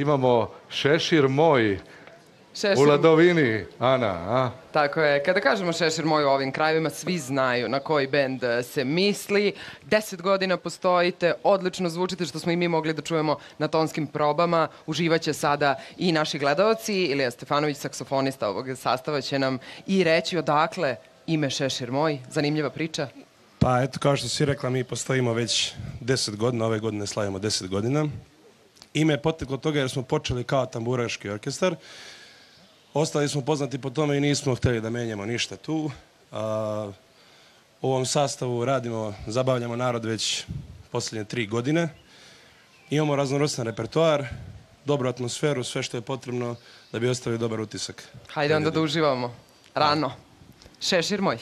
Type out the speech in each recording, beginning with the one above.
Imamo šešir moj Šešir, u Ladovini, Ana, a? Tako je. Kada kažemo šešir moj u ovim krajevima, svi znaju na koji bend e, se misli. Deset godina postojite, odlično zvučite što smo i mi mogli da čujemo na tonskim probama. Uživaće sada i naši gledalci. Ilija Stefanović, saksofonista ovog sastava, će nam i reći odakle ime šešir moj. Zanimljiva priča. Pa eto, kao što si rekla, mi postojimo već deset godina, ove godine slavimo deset godina. Ime je poteklo od toga jer smo počeli kao tamburaški orkestar. Ostali smo poznati po tome i nismo htjeli da menjamo ništa tu. A, u ovom sastavu radimo, zabavljamo narod već posljednje tri godine. Imamo raznovrstan repertoar, dobru atmosferu, sve što je potrebno da bi ostavili dobar utisak. Hajde onda da uživamo. Rano. Šešir moj.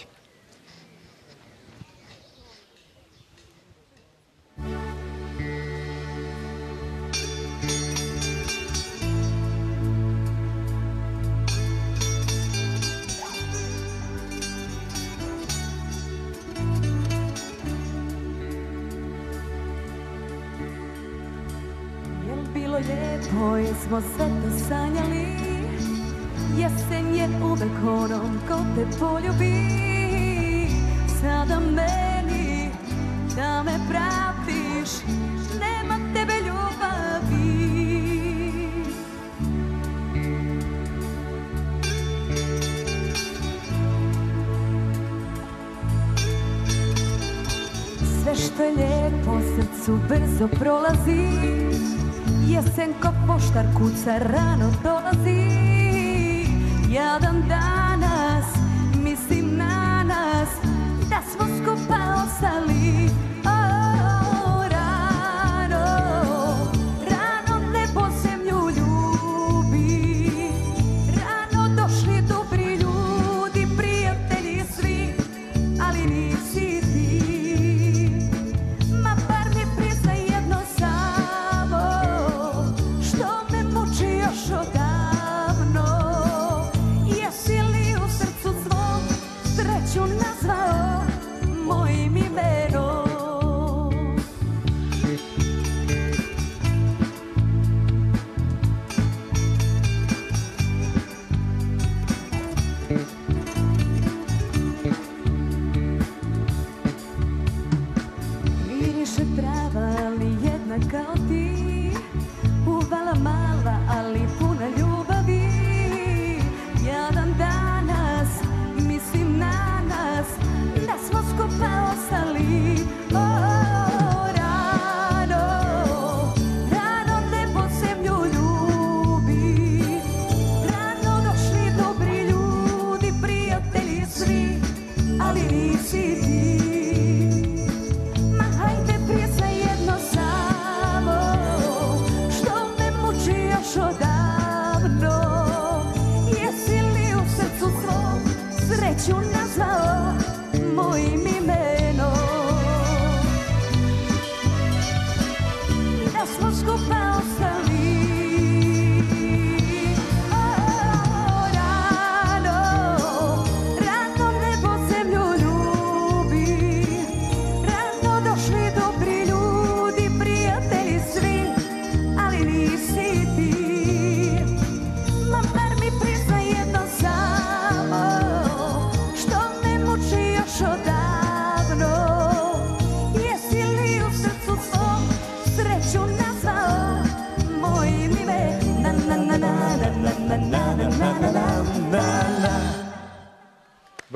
Lijepo, jesmo sve to sanjali. Jesen je uvek onom ko te poljubi. Sada meni da me pratiš Nema tebe ljubavi. Sve što je lijepo srcu brzo prolazi Jesen ko poštar kuca rano dolazi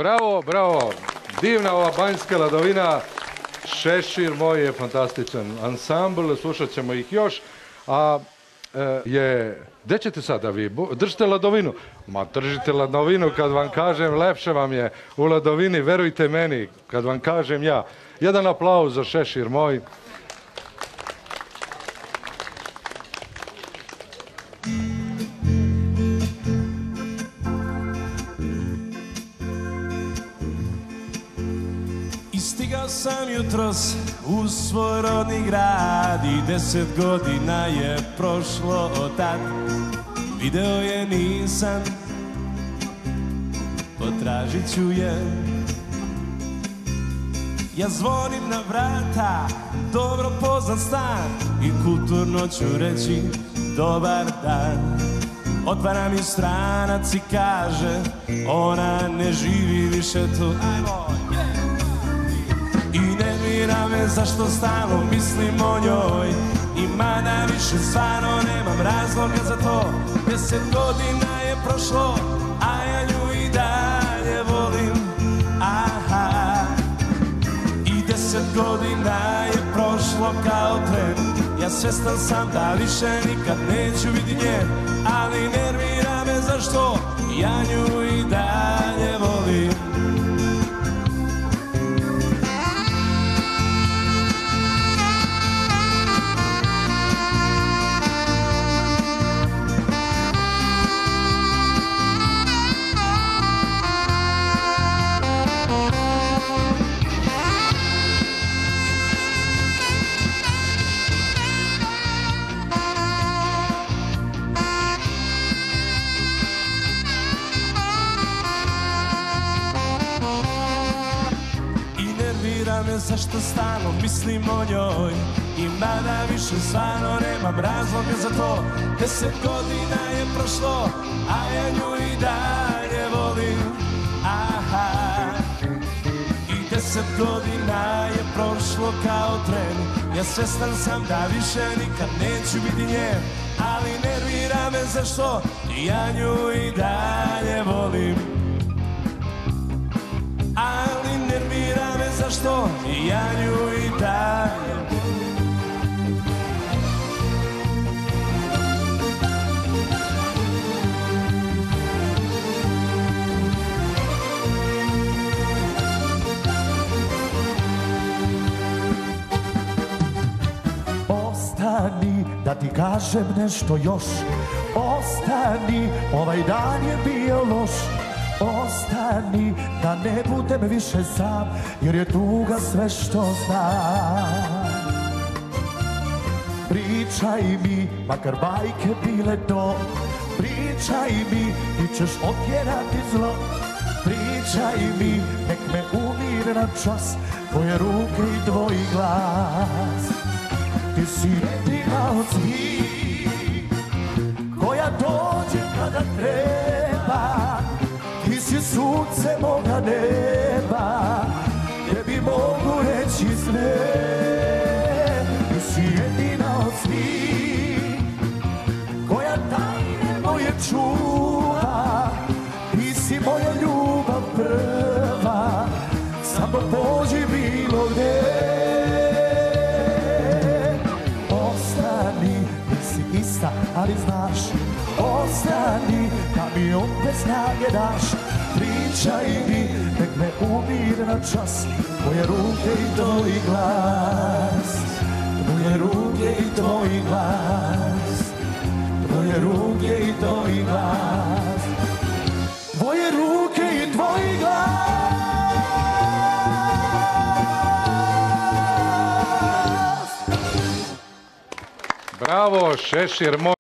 Bravo, bravo. Divna ova banjska ladovina. Šešir moj je fantastičan ansambl, slušat ćemo ih još. A e, je, gde ćete sada vi? Držite ladovinu? Ma držite ladovinu kad vam kažem, lepše vam je u ladovini, verujte meni, kad vam kažem ja. Jedan aplauz za Šešir moj. Sam jutros u svoj rodni grad I deset godina je prošlo od tad. Video je nisam Potražit ću je. Ja zvonim na vrata Dobro poznat stan I kulturno ću reći dobar dan. Otvara mi stranac i kaže Ona ne živi više tu. Ajmo, nervira me zašto stalno mislim o njoj. I mada više stvarno nemam razloga za to. Deset godina je prošlo, a ja nju i dalje volim. Aha. I deset godina je prošlo kao tren. Ja svestan sam da više nikad neću biti nje Ali nervira me zašto. Ja nju i dalje stalno mislim o njoj. I mada više stvarno nemam razloga za to. Deset godina je prošlo, a ja nju i dalje volim. Aha. I deset godina je prošlo kao tren. Ja svestan sam da više nikad neću biti nje Ali nervira me zašto. Ja nju i dalje volim zašto ja nju i dalje. Ostani da ti kažem nešto još. Ostani, ovaj dan je bio loš Ostani da ne budem više sam Jer je tuga sve što znam. Pričaj mi, makar bajke bile to. Pričaj mi, ti ćeš otjerati zlo. Pričaj mi, nek me umire na čas Tvoje ruke i tvoj glas. Ti si jedina od svih Koja dođe kada treba sunce moga neba Tebi mogu reći sve. Ti si jedina od svih Koja tajne moje čuva Ti si moja ljubav prva Samo pođi bilo gde. Ostani, nisi ista, ali znaš Ostani, da mi opet snage daš Pričaj mi, nek me umire na čas Tvoje ruke i tvoj glas. Tvoje ruke i tvoj glas. Tvoje ruke i tvoj glas. Tvoje ruke i tvoj glas. Bravo, Šešir moj.